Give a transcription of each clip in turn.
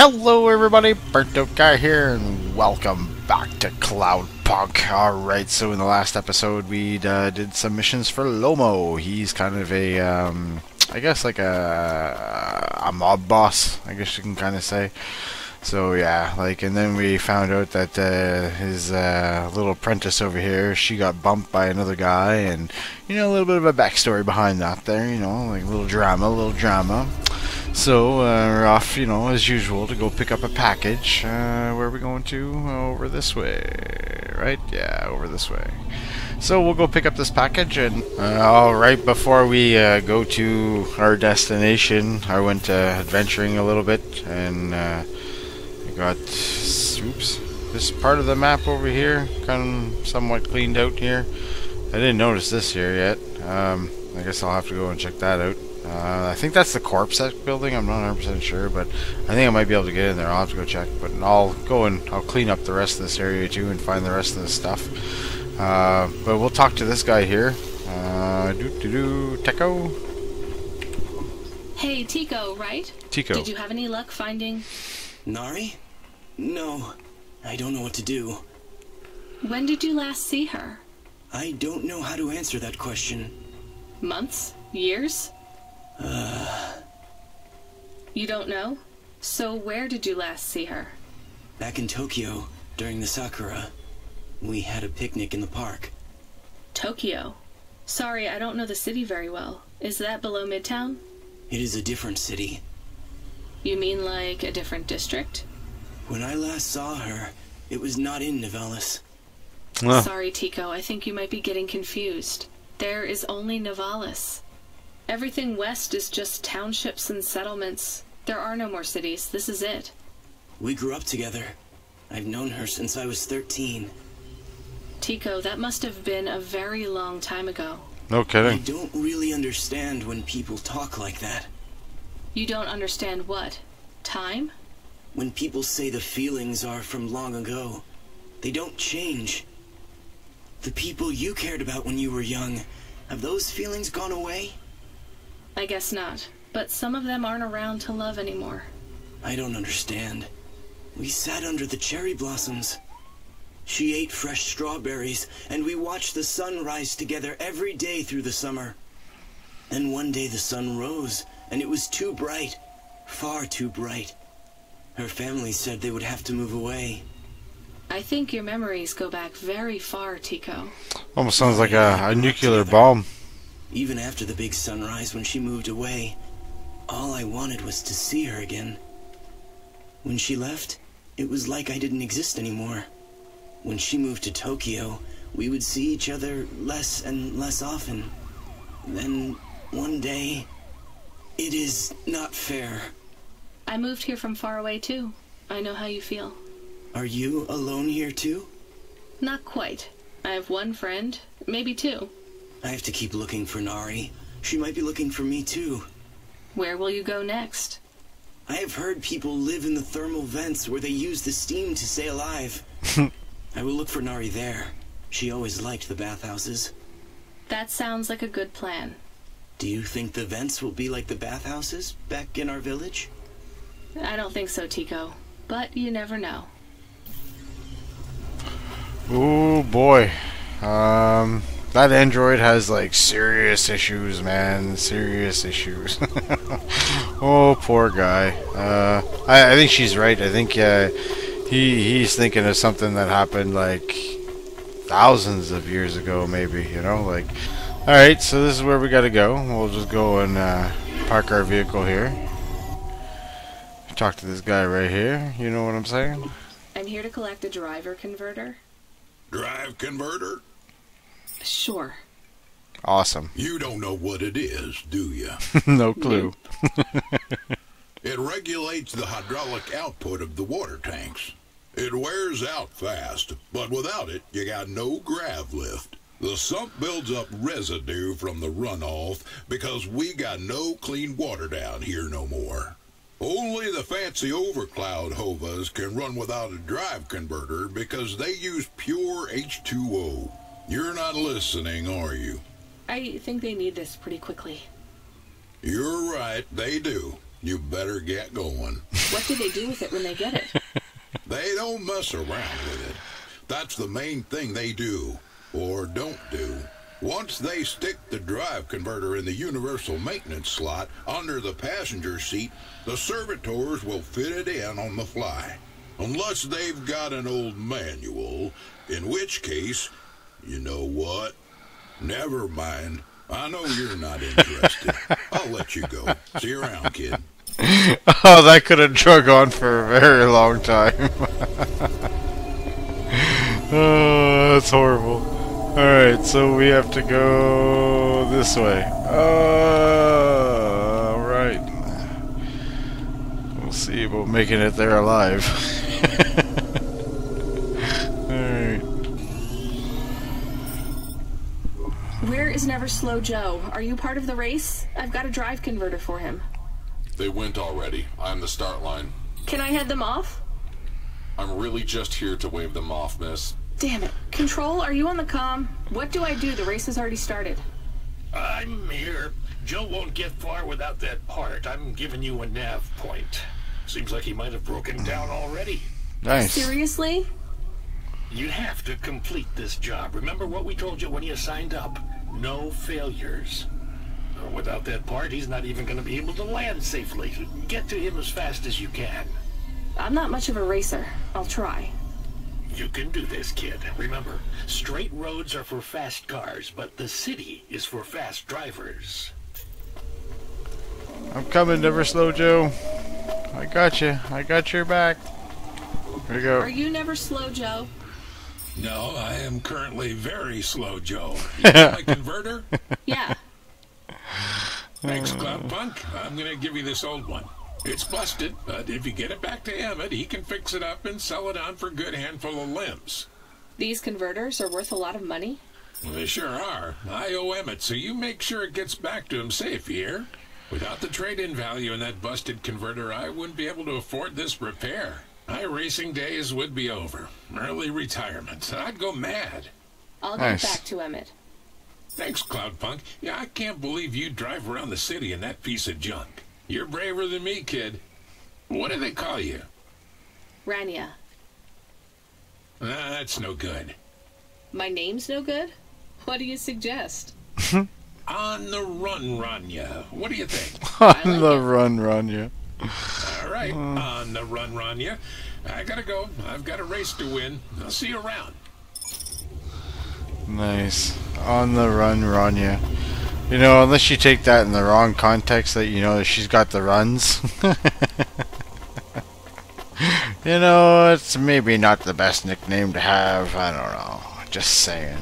Hello everybody, Burnt Out Guy here, and welcome back to Cloud Punk. Alright, so in the last episode we uh, did some missions for Lomo. He's kind of a, um, I guess like a, a mob boss, I guess you can kind of say. So yeah, like, and then we found out that uh, his uh, little apprentice over here, she got bumped by another guy, and you know a little bit of a backstory behind that there, you know, like a little drama, a little drama. So uh, we're off, you know, as usual, to go pick up a package. Uh, where are we going to? Over this way, right? Yeah, over this way. So we'll go pick up this package, and uh, all right, before we uh, go to our destination, I went uh, adventuring a little bit, and uh, I got oops, this part of the map over here, kind of somewhat cleaned out here. I didn't notice this here yet. Um, I guess I'll have to go and check that out. Uh, I think that's the Corpsec building. I'm not 100% sure, but I think I might be able to get in there. I'll have to go check. But I'll go and I'll clean up the rest of this area too and find the rest of the stuff. Uh, but we'll talk to this guy here. Uh, doo doo doo, Teko. Hey, Teko, right? Teko. Did you have any luck finding... Nari? No. I don't know what to do. When did you last see her? I don't know how to answer that question. Months? Years? You don't know? So where did you last see her? Back in Tokyo, during the Sakura, we had a picnic in the park. Tokyo. Sorry, I don't know the city very well. Is that below Midtown? It is a different city. You mean like a different district? When I last saw her, it was not in Nivalis. Oh, ah. Sorry, Teko, I think you might be getting confused. There is only Nivalis. Everything west is just townships and settlements. There are no more cities. This is it. We grew up together. I've known her since I was 13. Teko, that must have been a very long time ago. no kidding. I don't really understand when people talk like that. You don't understand what? Time? When people say the feelings are from long ago, they don't change. The people you cared about when you were young, have those feelings gone away? I guess not. But some of them aren't around to love anymore. I don't understand. We sat under the cherry blossoms. She ate fresh strawberries, and we watched the sun rise together every day through the summer. Then one day the sun rose, and it was too bright. Far too bright. Her family said they would have to move away. I think your memories go back very far, Teko. Almost sounds like a, a nuclear bomb. Even after the big sunrise when she moved away, all I wanted was to see her again. When she left, it was like I didn't exist anymore. When she moved to Tokyo, we would see each other less and less often. Then, one day, it is not fair. I moved here from far away, too. I know how you feel. Are you alone here too? Not quite. I have one friend, maybe two. I have to keep looking for Nari. She might be looking for me too. Where will you go next? I have heard people live in the thermal vents where they use the steam to stay alive. I will look for Nari there. She always liked the bathhouses. That sounds like a good plan. Do you think the vents will be like the bathhouses back in our village? I don't think so, Teko. But you never know. Oh boy. Um, that android has like serious issues, man. Serious issues. oh, poor guy. Uh, I, I think she's right. I think uh, he he's thinking of something that happened like thousands of years ago, maybe. You know, like. All right, so this is where we gotta go. We'll just go and uh, park our vehicle here. Talk to this guy right here. You know what I'm saying? I'm here to collect a driver converter. Drive converter? Sure. Awesome. You don't know what it is, do you? no clue. It regulates the hydraulic output of the water tanks. It wears out fast, but without it, you got no grav lift. The sump builds up residue from the runoff because we got no clean water down here no more. Only the fancy overcloud hovas can run without a drive converter because they use pure H2O. You're not listening, are you? I think they need this pretty quickly. You're right, they do. You better get going. What do they do with it when they get it? They don't mess around with it. That's the main thing they do, or don't do. Once they stick the drive converter in the universal maintenance slot under the passenger seat, the servitors will fit it in on the fly. Unless they've got an old manual, in which case, you know what? Never mind. I know you're not interested. I'll let you go. See you around, kid. Oh, that could have drug on for a very long time. oh, that's horrible. Alright, so we have to go this way. Uh, alright. We'll see about making it there alive. alright. Where is Never Slow Joe? Are you part of the race? I've got a drive converter for him. They went already. I'm the start line. Can I head them off? I'm really just here to wave them off, miss. Damn it. Control, are you on the com? What do I do? The race has already started. I'm here. Joe won't get far without that part. I'm giving you a nav point. Seems like he might have broken down already. Nice. Seriously? You have to complete this job. Remember what we told you when you signed up? No failures. Uh, Without that part, he's not even going to be able to land safely. Get to him as fast as you can. I'm not much of a racer. I'll try. You can do this, kid. Remember, straight roads are for fast cars, but the city is for fast drivers. I'm coming, Never Slow Joe. I got you. I got your back. Here we go. Are you Never Slow Joe? No, I am currently very slow, Joe. You got my converter? Yeah. Thanks, Cloudpunk. I'm gonna give you this old one. It's busted, but if you get it back to Emmett, he can fix it up and sell it on for a good handful of limbs. These converters are worth a lot of money. They sure are. I owe Emmett, so you make sure it gets back to him safe, here. Without the trade-in value in that busted converter, I wouldn't be able to afford this repair. My racing days would be over. Early retirement. I'd go mad. I'll Nice. get back to Emmett. Thanks, Cloudpunk. Yeah, I can't believe you drive around the city in that piece of junk. You're braver than me, kid. What do they call you? Rania. Ah, that's no good. My name's no good? What do you suggest? On the run, Rania. What do you think? On like the it. run, run, yeah. All right, on the run, Rania. I gotta go. I've got a race to win. I'll see you around. Nice. On the run, Rania. You know, unless you take that in the wrong context, that you know she's got the runs. you know, it's maybe not the best nickname to have. I don't know. Just saying.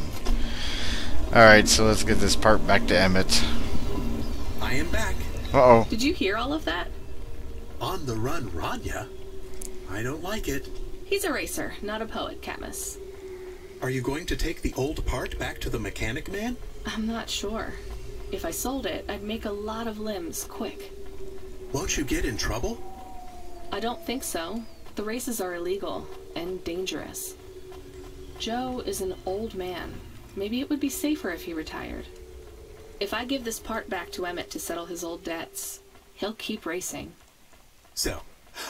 Alright, so let's get this part back to Emmett. I am back. Uh oh. Did you hear all of that? On the run, Rania. I don't like it. He's a racer, not a poet, Camus. Are you going to take the old part back to the mechanic man? I'm not sure. If I sold it, I'd make a lot of limbs quick. Won't you get in trouble? I don't think so. The races are illegal and dangerous. Joe is an old man. Maybe it would be safer if he retired. If I give this part back to Emmett to settle his old debts, he'll keep racing. So,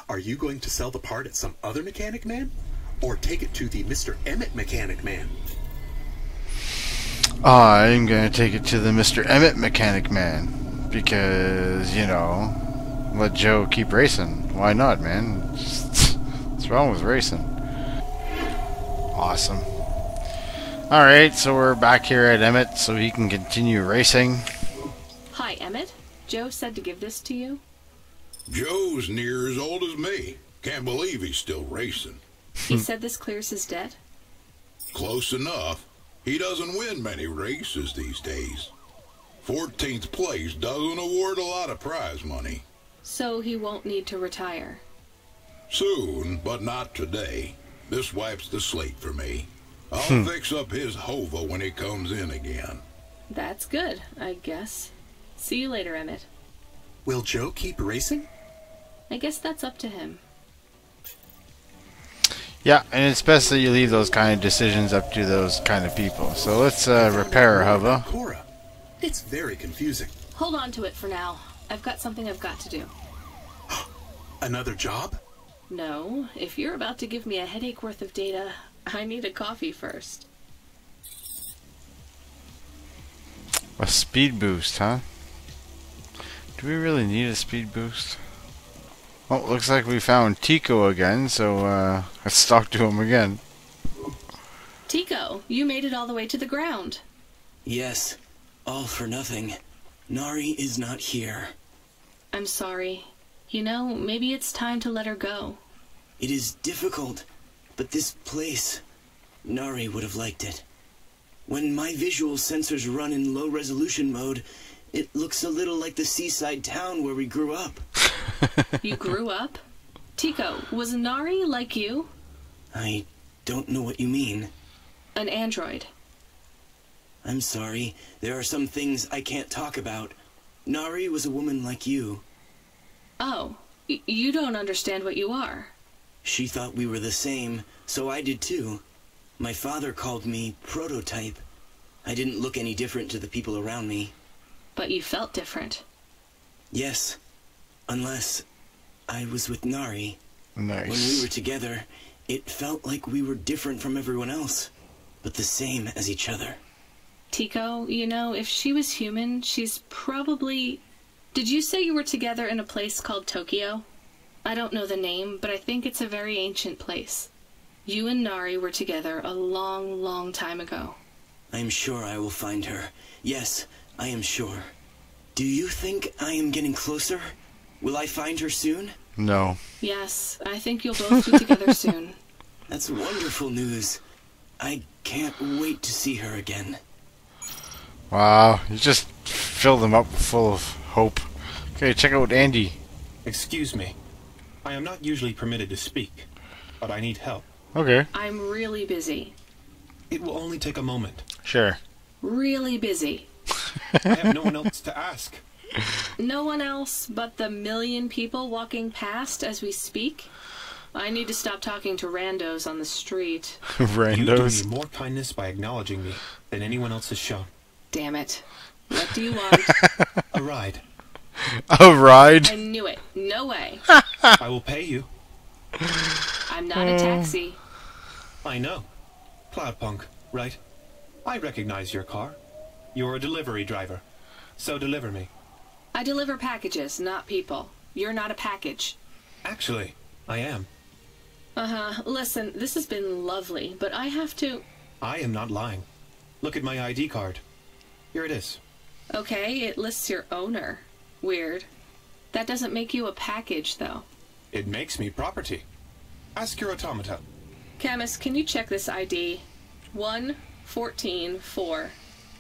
are you going to sell the part at some other mechanic man? Or take it to the Mr. Emmett mechanic man? I'm gonna take it to the Mr. Emmett Mechanic Man. Because, you know, let Joe keep racing. Why not, man? Just- What's wrong with racing? Awesome. Alright, so we're back here at Emmett so he can continue racing. Hi, Emmett. Joe said to give this to you. Joe's near as old as me. Can't believe he's still racing. He hmm. said this clears his debt. Close enough. He doesn't win many races these days. 14th place doesn't award a lot of prize money. So he won't need to retire. Soon, but not today. This wipes the slate for me. I'll hmm. fix up his hova when he comes in again. That's good, I guess. See you later, Emmett. Will Joe keep racing? I guess that's up to him. Yeah, and it's best that you leave those kind of decisions up to those kind of people. So let's uh, repair our hover. Cora. It's very confusing. Hold on to it for now. I've got something I've got to do. Another job? No, if you're about to give me a headache worth of data, I need a coffee first. A speed boost, huh? Do we really need a speed boost? Oh, looks like we found Teko again, so uh, let's talk to him again. Teko, you made it all the way to the ground. Yes, all for nothing. Nari is not here. I'm sorry. You know, maybe it's time to let her go. It is difficult, but this place, Nari would have liked it. When my visual sensors run in low resolution mode, it looks a little like the seaside town where we grew up. You grew up? Teko, was Nari like you? I don't know what you mean. An android. I'm sorry. There are some things I can't talk about. Nari was a woman like you. Oh, y- you don't understand what you are. She thought we were the same, so I did too. My father called me prototype. I didn't look any different to the people around me. But you felt different. Yes, unless I was with Nari. Nice. When we were together, it felt like we were different from everyone else, but the same as each other. Teko, you know, if she was human, she's probably. Did you say you were together in a place called Tokyo? I don't know the name, but I think it's a very ancient place. You and Nari were together a long, long time ago. I am sure I will find her. Yes, I am sure. Do you think I am getting closer? Will I find her soon? No. Yes, I think you'll both be together soon. That's wonderful news. I can't wait to see her again. Wow, you just fill them up full of hope. Okay, check out Andy. Excuse me. I am not usually permitted to speak, but I need help. Okay, I'm really busy. It will only take a moment. sure. Really busy. I have no one else to ask. No one else but the million people walking past as we speak? I need to stop talking to randos on the street. You do Randos. me more kindness by acknowledging me than anyone else has shown. Damn it. What do you want? A ride. A ride? I knew it. No way. I will pay you. I'm not a taxi. I know. Cloudpunk, right? I recognize your car. You're a delivery driver. So deliver me. I deliver packages, not people. You're not a package. Actually, I am. Uh huh. Listen, this has been lovely, but I have to. I am not lying. Look at my ID card. Here it is. Okay, it lists your owner. Weird. That doesn't make you a package, though. It makes me property. Ask your automata. Camus, can you check this ID? 1, 14, 4,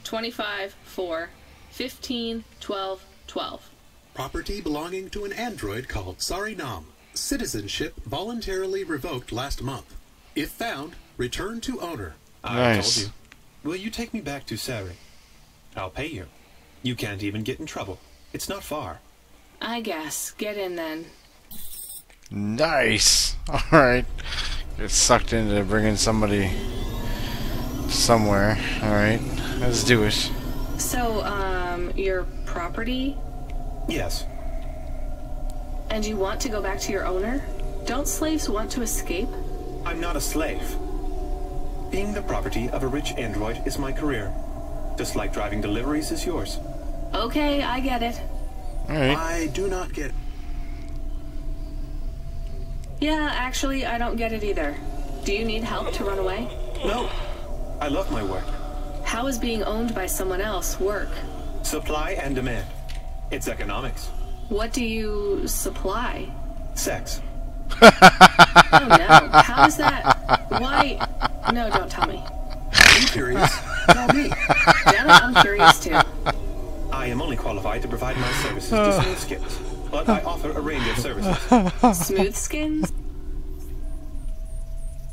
25, 4, 15, 12, 12. Property belonging to an android called Sarinam. Citizenship voluntarily revoked last month. If found, return to owner. I Nice. told you. Will you take me back to Sari? I'll pay you. You can't even get in trouble. It's not far. I guess. Get in then. Nice. Alright. Get sucked into bringing somebody somewhere. Alright. Let's do it. So, um, your property? Yes. And you want to go back to your owner? Don't slaves want to escape? I'm not a slave. Being the property of a rich android is my career. Just like driving deliveries is yours. Okay, I get it. Alright. I do not get. Yeah, actually, I don't get it either. Do you need help to run away? No. I love my work. How is being owned by someone else work? Supply and demand. It's economics. What do you supply? Sex. Oh no, how is that? Why? No, don't tell me. I'm curious. Tell me. Damn it, I'm curious too. I am only qualified to provide my services to smooth skins, but I offer a range of services. Smooth skins?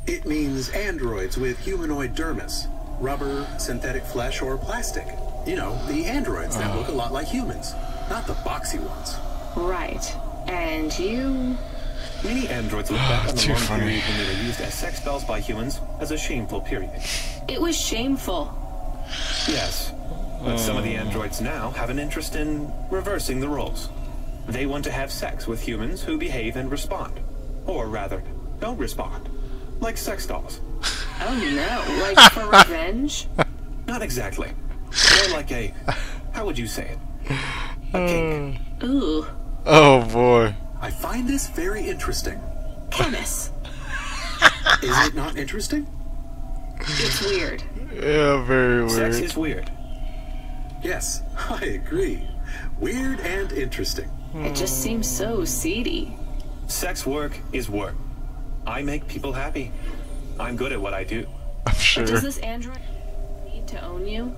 It means androids with humanoid dermis, rubber, synthetic flesh, or plastic. You know, the androids that look a lot like humans, not the boxy ones. Right. And you? Many androids look back on the Too long funny. period when they were used as sex dolls by humans as a shameful period. It was shameful. Yes. But some of the androids now have an interest in reversing the roles. They want to have sex with humans who behave and respond. Or rather, don't respond. Like sex dolls. Oh no, like for revenge? Not exactly. More like a, how would you say it? A kink. Hmm. Ooh, Oh boy. I find this very interesting. Camus. Is it not interesting? It's weird. Yeah, very weird. Sex is weird. Yes, I agree. Weird and interesting. It just seems so seedy. Sex work is work. I make people happy. I'm good at what I do. I'm But sure. does this android need to own you?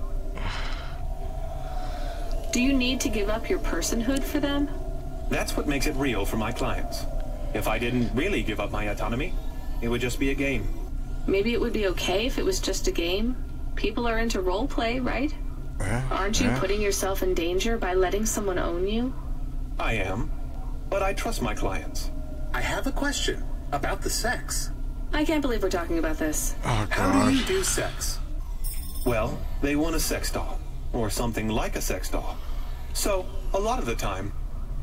Do you need to give up your personhood for them? That's what makes it real for my clients. If I didn't really give up my autonomy, it would just be a game. Maybe it would be okay if it was just a game. People are into role play, right? Aren't you yeah. putting yourself in danger by letting someone own you? I am. But I trust my clients. I have a question about the sex. I can't believe we're talking about this. Oh How do you do sex? Well, they want a sex doll. Or something like a sex doll. So, a lot of the time,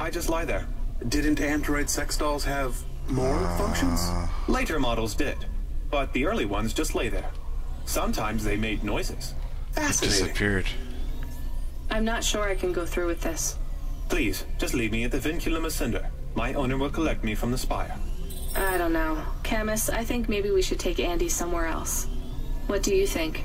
I just lie there. Didn't android sex dolls have more ah. functions? Later models did. But the early ones just lay there. Sometimes they made noises. Fascinating. Disappeared. I'm not sure I can go through with this. Please, just leave me at the Vinculum Ascender. My owner will collect me from the spire. I don't know. Camus, I think maybe we should take Andy somewhere else. What do you think?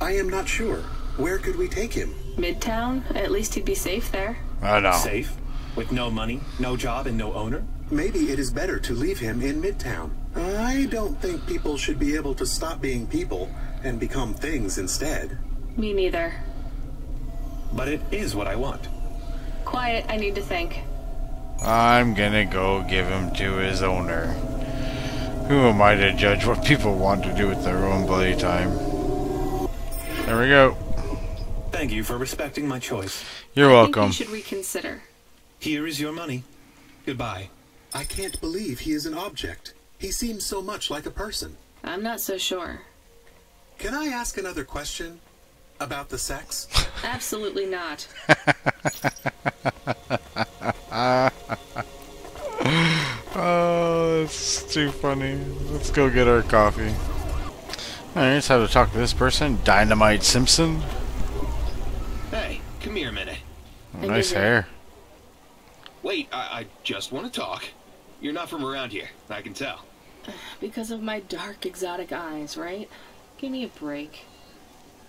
I am not sure. Where could we take him? Midtown? At least he'd be safe there. I know. Safe? With no money, no job, and no owner? Maybe it is better to leave him in Midtown. I don't think people should be able to stop being people and become things instead. Me neither. But it is what I want. Quiet, I need to think. I'm gonna go give him to his owner. Who am I to judge what people want to do with their own bloody time? There we go. Thank you for respecting my choice. You're I think welcome. we should reconsider. Here is your money. Goodbye. I can't believe he is an object. He seems so much like a person. I'm not so sure. Can I ask another question about the sex? Absolutely not. Oh, that's too funny. Let's go get our coffee. Alright, let's have to talk to this person. Dynamite Simpson. Hey, come here a minute. Oh, nice hair. Wait, I, I just want to talk. You're not from around here, I can tell. Because of my dark, exotic eyes, right? Give me a break.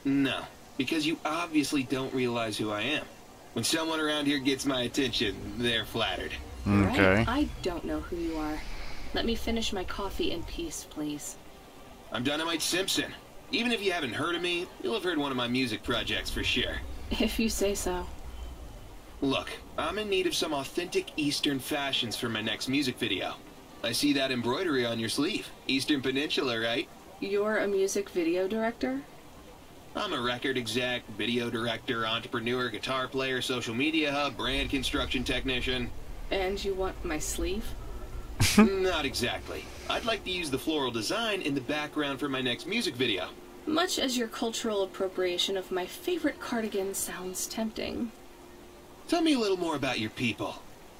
No, because you obviously don't realize who I am. When someone around here gets my attention, they're flattered. Okay. Right? I don't know who you are. Let me finish my coffee in peace, please. I'm Dynamite Simpson. Even if you haven't heard of me, you'll have heard one of my music projects for sure. If you say so. Look, I'm in need of some authentic Eastern fashions for my next music video. I see that embroidery on your sleeve. Eastern Peninsula, right? You're a music video director? I'm a record exec, video director, entrepreneur, guitar player, social media hub, brand construction technician. And you want my sleeve? Not exactly. I'd like to use the floral design in the background for my next music video. Much as your cultural appropriation of my favorite cardigan sounds tempting, Tell me a little more about your people.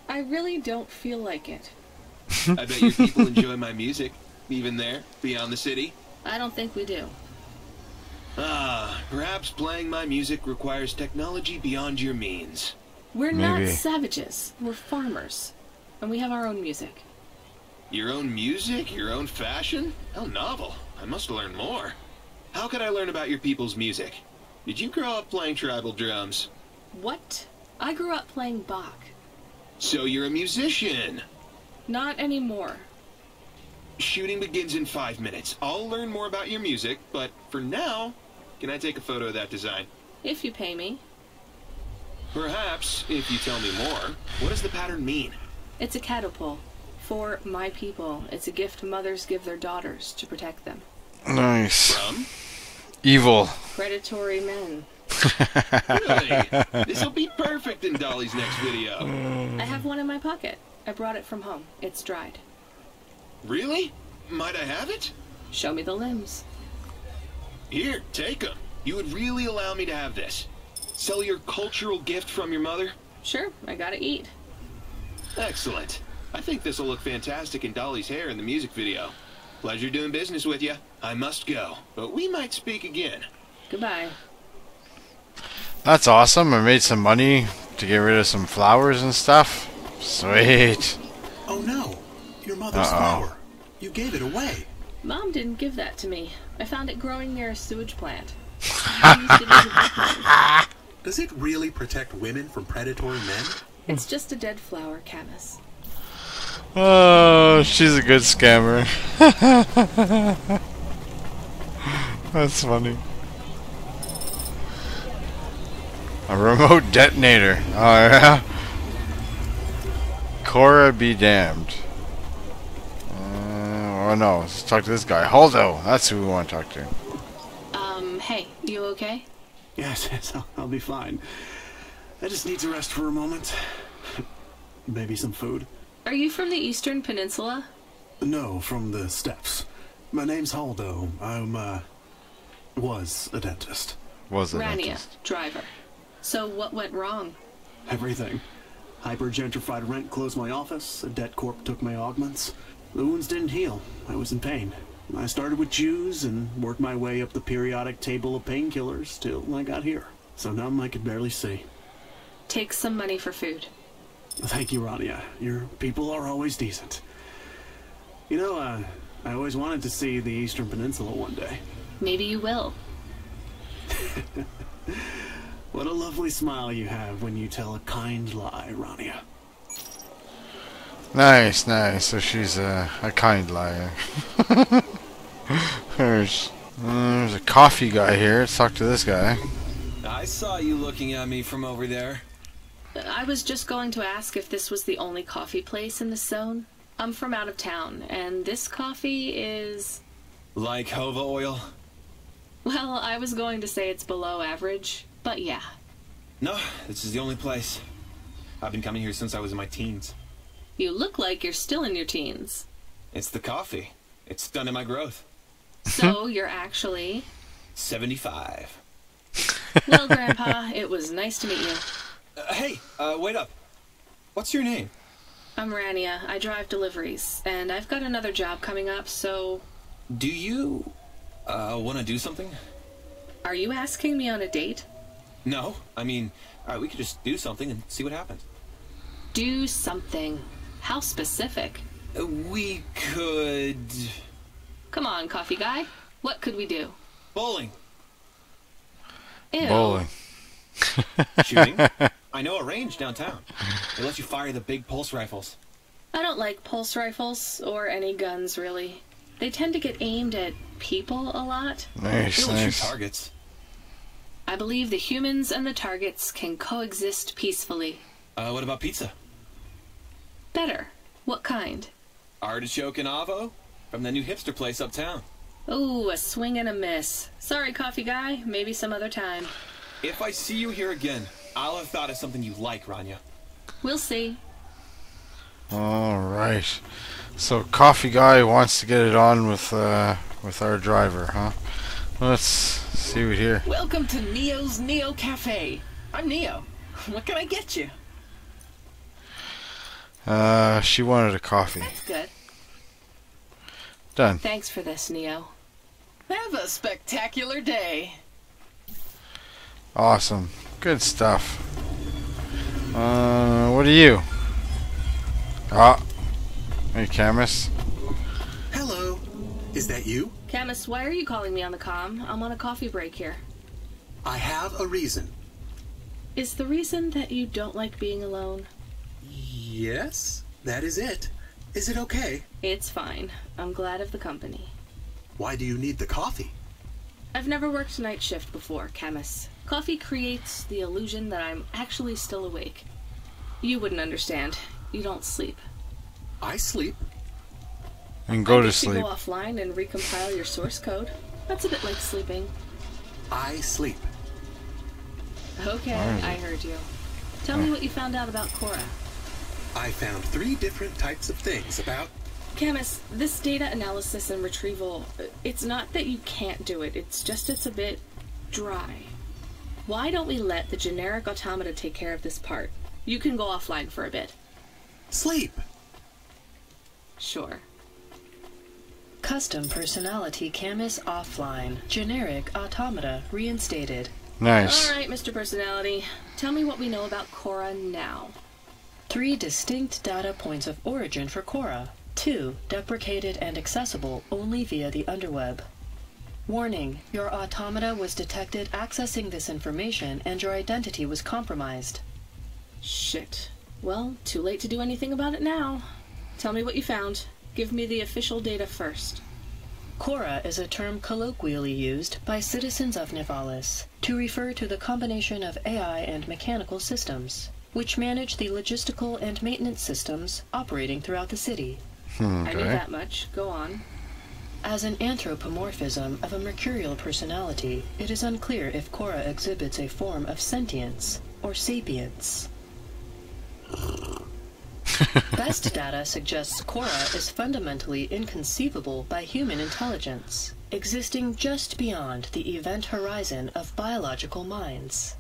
I really don't feel like it. I bet your people enjoy my music, even there, beyond the city. I don't think we do. Ah, perhaps playing my music requires technology beyond your means. We're not savages. We're farmers. And we have our own music. Your own music, your own fashion? How novel. I must learn more. How could I learn about your people's music? Did you grow up playing tribal drums? What? I grew up playing Bach. So you're a musician. Not anymore. Shooting begins in five minutes. I'll learn more about your music, but for now, can I take a photo of that design? If you pay me. Perhaps, if you tell me more, what does the pattern mean? It's a catapult. For my people. It's a gift mothers give their daughters to protect them. Nice. From? Evil. Predatory men. Really? This'll be perfect in Dolly's next video. I have one in my pocket. I brought it from home. It's dried. Really? Might I have it? Show me the limbs. Here, take them. You would really allow me to have this? Sell your cultural gift from your mother? Sure, I gotta eat. Excellent. I think this will look fantastic in Dolly's hair in the music video. Pleasure doing business with you. I must go, but we might speak again. Goodbye. That's awesome. I made some money to get rid of some flowers and stuff. Sweet. Oh no, your mother's Uh-oh. flower. You gave it away. Mom didn't give that to me. I found it growing near a sewage plant. I used it as. Does it really protect women from predatory men? It's just a dead flower, Camus. Oh, she's a good scammer. That's funny. A remote detonator. Oh yeah. Cora be damned. Uh, oh no, let's talk to this guy. Holdo. That's who we want to talk to. Um, hey, you okay? Yes, yes, I'll, I'll be fine. I just need to rest for a moment. Maybe some food. Are you from the Eastern Peninsula? No, from the steppes. My name's Haldo. I'm, uh, was a dentist. Was it? Rania, driver. So what went wrong? Everything. Hyper-gentrified rent closed my office, a debt corp took my augments. The wounds didn't heal. I was in pain. I started with Jews and worked my way up the periodic table of painkillers till I got here. So numb I could barely see. Take some money for food. Thank you, Rania. Your people are always decent. You know, uh, I always wanted to see the Eastern Peninsula one day. Maybe you will. What a lovely smile you have when you tell a kind lie, Rania. Nice, nice. So she's a, a kind liar. there's, uh, there's a coffee guy here. Let's talk to this guy. I saw you looking at me from over there. I was just going to ask if this was the only coffee place in the zone. I'm from out of town, and this coffee is. Like Hova oil? Well, I was going to say it's below average, but yeah. No, this is the only place. I've been coming here since I was in my teens. You look like you're still in your teens. It's the coffee. It's done in my growth. So you're actually. 75. Well, Grandpa, it was nice to meet you. Uh, hey, uh, wait up. What's your name? I'm Rania. I drive deliveries, and I've got another job coming up, so. Do you, uh, want to do something? Are you asking me on a date? No, I mean, alright, we could just do something and see what happens. Do something. How specific? Uh, we could... Come on, coffee guy. What could we do? Bowling. Ew. Bowling. Shooting. I know a range downtown. They let you fire the big pulse rifles. I don't like pulse rifles or any guns, really. They tend to get aimed at people a lot. Nice, They don't nice. targets. I believe the humans and the targets can coexist peacefully. Uh, what about pizza? Better. What kind? Artichoke and avo? From the new hipster place uptown. Ooh, a swing and a miss. Sorry, coffee guy. Maybe some other time. If I see you here again, I'll have thought of something you like, Rania. We'll see. Alright. So coffee guy wants to get it on with uh with our driver, huh? Let's see what here. Welcome to Neo's Neo Cafe. I'm Neo. What can I get you? Uh she wanted a coffee. That's good. Done. Thanks for this, Neo. Have a spectacular day. Awesome. Good stuff. Uh what are you? Ah. Hey Camus. Hello. Is that you? Camus, why are you calling me on the comm? I'm on a coffee break here. I have a reason. Is the reason that you don't like being alone? Yes, that is it. Is it okay? It's fine. I'm glad of the company. Why do you need the coffee? I've never worked night shift before, Camus. Coffee creates the illusion that I'm actually still awake. You wouldn't understand. You don't sleep. I sleep. And go I to guess you sleep. go offline and recompile your source code. That's a bit like sleeping. I sleep. Okay, Alright. I heard you. Tell me what you found out about Cora. I found three different types of things about. Camus, this data analysis and retrieval, it's not that you can't do it, it's just it's a bit dry. Why don't we let the generic automata take care of this part? You can go offline for a bit. Sleep. Sure. Custom personality Camus offline. Generic automata reinstated. Nice. All right, Mr. Personality. Tell me what we know about Cora now. Three distinct data points of origin for Cora. Two, deprecated and accessible only via the underweb. Warning, your automata was detected accessing this information and your identity was compromised. Shit. Well, too late to do anything about it now. Tell me what you found. Give me the official data first. Cora is a term colloquially used by citizens of Nivalis to refer to the combination of AI and mechanical systems, which manage the logistical and maintenance systems operating throughout the city. Hmm, I knew that much. Go on. As an anthropomorphism of a mercurial personality, it is unclear if Cora exhibits a form of sentience or sapience. Best data suggests Cora is fundamentally inconceivable by human intelligence, existing just beyond the event horizon of biological minds.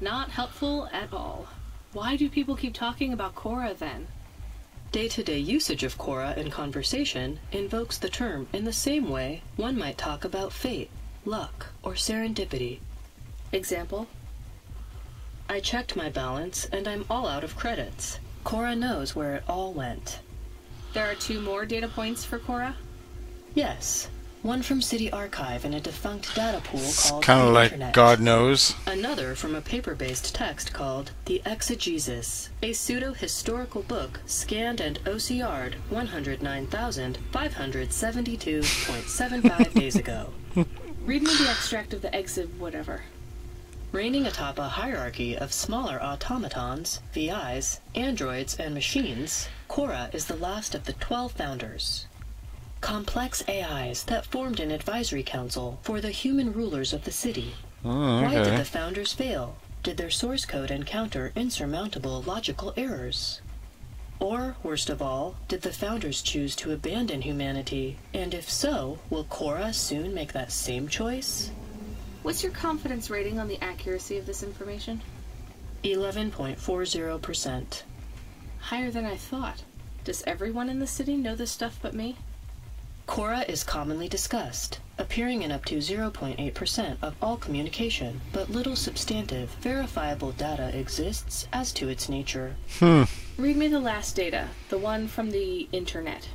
Not helpful at all. Why do people keep talking about Cora then? Day-to-day usage of Cora in conversation invokes the term in the same way one might talk about fate, luck, or serendipity. Example? I checked my balance and I'm all out of credits. Cora knows where it all went. There are two more data points for Cora? Yes, one from City Archive in a defunct data pool called Kind of like Internet. God knows. Another from a paper-based text called The Exegesis, a pseudo-historical book scanned and OCR'd 109,572.75 days ago. Read me the extract of the exit whatever. Reigning atop a hierarchy of smaller automatons, VIs, androids, and machines, Cora is the last of the 12 founders. Complex AIs that formed an advisory council for the human rulers of the city. Oh, Why did the founders fail? Did their source code encounter insurmountable logical errors? Or, worst of all, did the founders choose to abandon humanity? And if so, will Cora soon make that same choice? What's your confidence rating on the accuracy of this information? 11.40%. Higher than I thought. Does everyone in the city know this stuff but me? Cora is commonly discussed, appearing in up to 0.8% of all communication, but little substantive, verifiable data exists as to its nature. Hmm. Read me the last data, the one from the internet.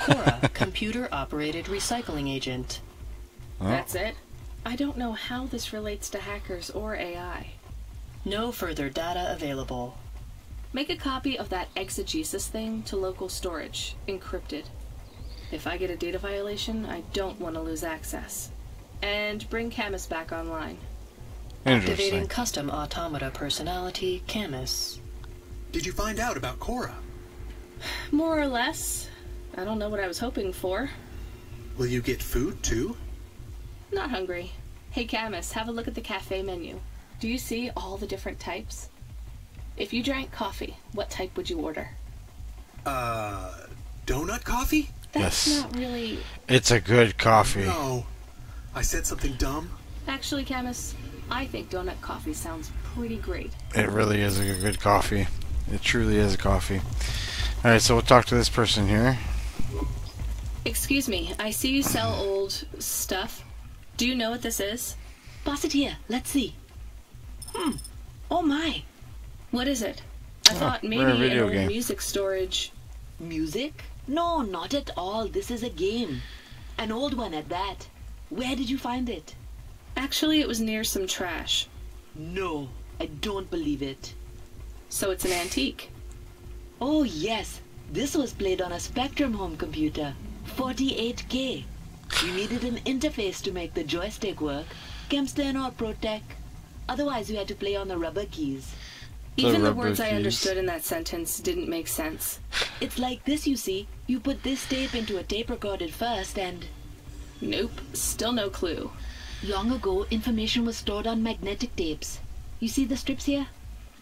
Cora, computer-operated recycling agent. That's it? I don't know how this relates to hackers or AI. No further data available. Make a copy of that exegesis thing to local storage, encrypted. If I get a data violation, I don't want to lose access. And bring Camus back online. Activating custom automata personality, Camus. Did you find out about Cora? More or less. I don't know what I was hoping for. Will you get food too? Not hungry. Hey Camus, have a look at the cafe menu. Do you see all the different types? If you drank coffee, what type would you order? Uh, donut coffee? That's Yes. not really. It's a good coffee. No. I said something dumb. Actually, Camus, I think donut coffee sounds pretty great. It really is a good coffee. It truly is a coffee. Alright, so we'll talk to this person here. Excuse me, I see you sell old stuff. Do you know what this is? Pass it here. Let's see. Hmm. Oh my. What is it? I Oh, thought maybe an video old game. music storage. Music? No, not at all. This is a game. An old one at that. Where did you find it? Actually, it was near some trash. No, I don't believe it. So it's an antique. Oh, yes. This was played on a Spectrum home computer. 48K. You needed an interface to make the joystick work. Kempston or Protek. Otherwise, you had to play on the rubber keys. Even the rubber words I understood in that sentence didn't make sense. It's like this, you see. You put this tape into a tape recorder first and... Nope, still no clue. Long ago, information was stored on magnetic tapes. You see the strips here?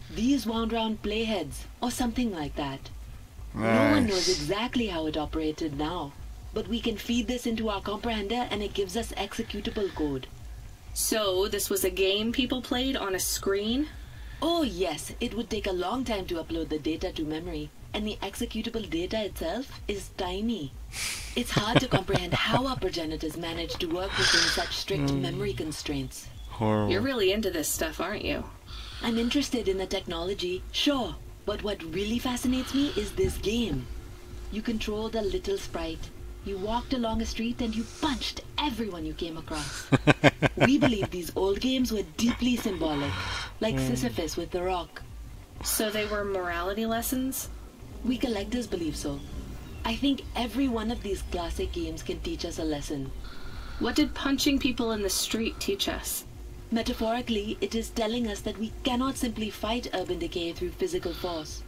These wound round playheads, or something like that. No one knows exactly how it operated now, but we can feed this into our comprehender and it gives us executable code. So, this was a game people played on a screen? Oh yes, it would take a long time to upload the data to memory. And the executable data itself is tiny. It's hard to comprehend how our progenitors managed to work within such strict Hmm. memory constraints. Horrible. You're really into this stuff, aren't you? I'm interested in the technology, sure, but what really fascinates me is this game. You controlled a little sprite. You walked along a street and you punched everyone you came across. we believe these old games were deeply symbolic, like Hmm. Sisyphus with the rock. So they were morality lessons? We collectors believe so. I think every one of these classic games can teach us a lesson. What did punching people in the street teach us? Metaphorically, it is telling us that we cannot simply fight urban decay through physical force.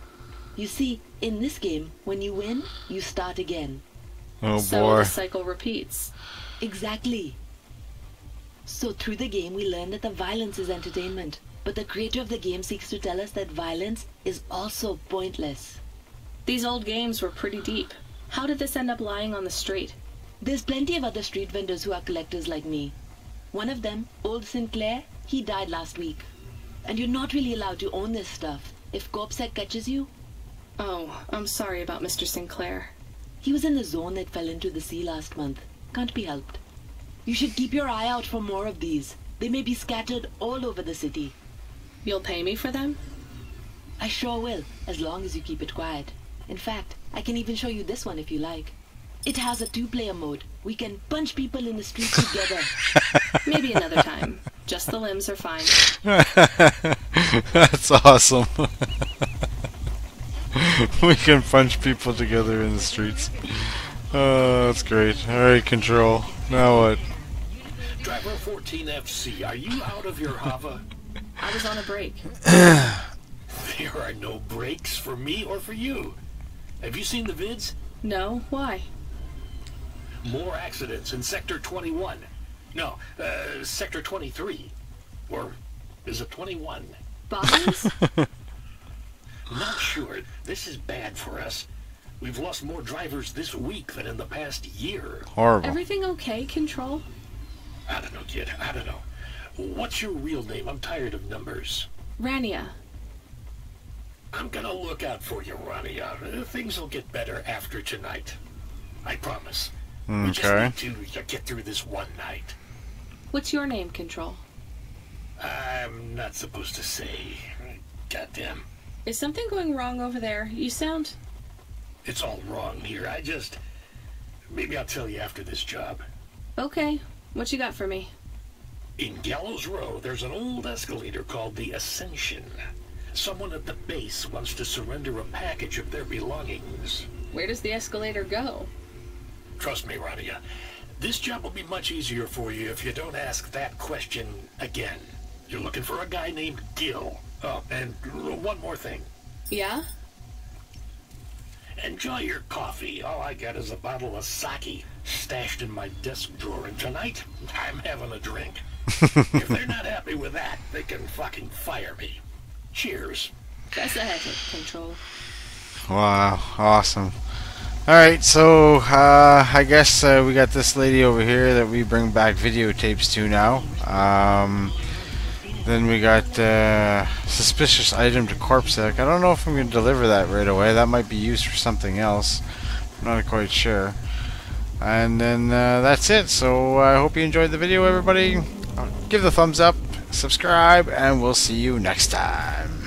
You see, in this game, when you win, you start again. Oh so boy. the cycle repeats. Exactly. So through the game, we learn that the violence is entertainment, but the creator of the game seeks to tell us that violence is also pointless. These old games were pretty deep. How did this end up lying on the street? There's plenty of other street vendors who are collectors like me. One of them, Old Sinclair, he died last week. And you're not really allowed to own this stuff. If CorpSec catches you, Oh, I'm sorry about Mr. Sinclair. he was in the zone that fell into the sea last month. Can't be helped. You should keep your eye out for more of these. They may be scattered all over the city. You'll pay me for them? I sure will, as long as you keep it quiet. In fact, I can even show you this one if you like. It has a two-player mode. We can punch people in the street together. Maybe another time. Just the limbs are fine. That's awesome. we can punch people together in the streets. Oh, that's great. Alright, control. Now what? Driver 14FC, are you out of your HOVA? I was on a break. There are no breaks for me or for you. Have you seen the vids? No, why? More accidents in Sector 21. No, uh, Sector 23. Or is it 21? Bodies? Not sure. This is bad for us. We've lost more drivers this week than in the past year. Horrible. Everything okay, Control? I don't know, kid. I don't know. What's your real name? I'm tired of numbers. Rania. I'm gonna look out for you, Rania. Uh, Things will get better after tonight. I promise. We just need to uh, get through this one night. What's your name, Control? I'm not supposed to say. Goddamn. Is something going wrong over there? You sound. It's all wrong here. I just... Maybe I'll tell you after this job. Okay. What you got for me? In Gallows Row, there's an old escalator called the Ascension. Someone at the base wants to surrender a package of their belongings. Where does the escalator go? Trust me, Rania. This job will be much easier for you if you don't ask that question again. You're looking for a guy named Gil. Oh, and one more thing. Yeah? Enjoy your coffee. All I got is a bottle of sake stashed in my desk drawer, and tonight I'm having a drink. if they're not happy with that, they can fucking fire me. Cheers. That's a head Control. Wow, awesome. Alright, so uh, I guess uh, we got this lady over here that we bring back videotapes to now. Um, then we got uh, suspicious item to CorpSec. I don't know if I'm going to deliver that right away. That might be used for something else. I'm not quite sure. And then uh, that's it. So I hope you enjoyed the video, everybody. Uh, Give the thumbs up, subscribe, and we'll see you next time.